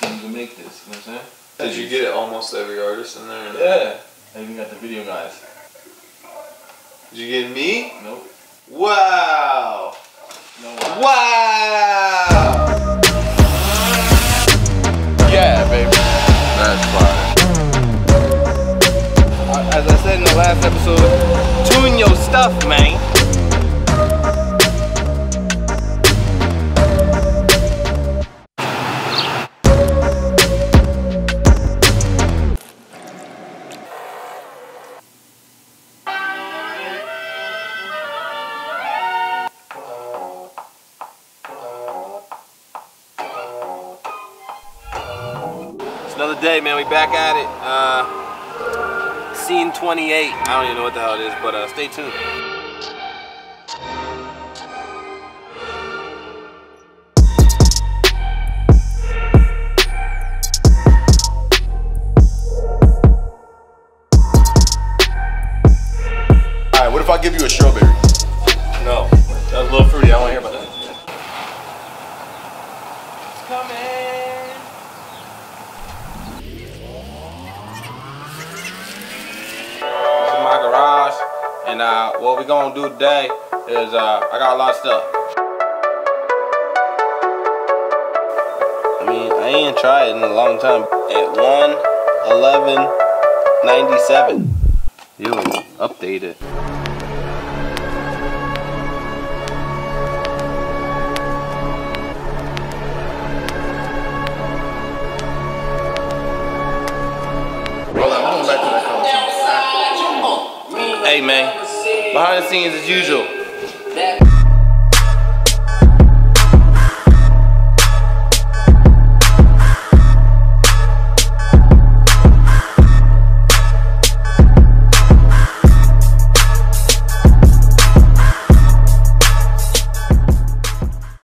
team to make this. You know what I'm saying? Did you get almost every artist in there? Yeah. I even got the video guys. Did you get me? Nope. Wow. No. Wow. Wow. Yeah, baby. That's fire. Uh, As I said in the last episode, tune your stuff, man. Another day, man. We back at it. Uh, scene 28. I don't even know what the hell it is, but uh, stay tuned. Alright, what if I give you a strawberry? No, that was a little fruity. I want to hear about and uh, what we're gonna do today is uh, I got a lot of stuff. I mean, I ain't tried in a long time. At 1 11 97. You updated. Man, behind the scenes as usual.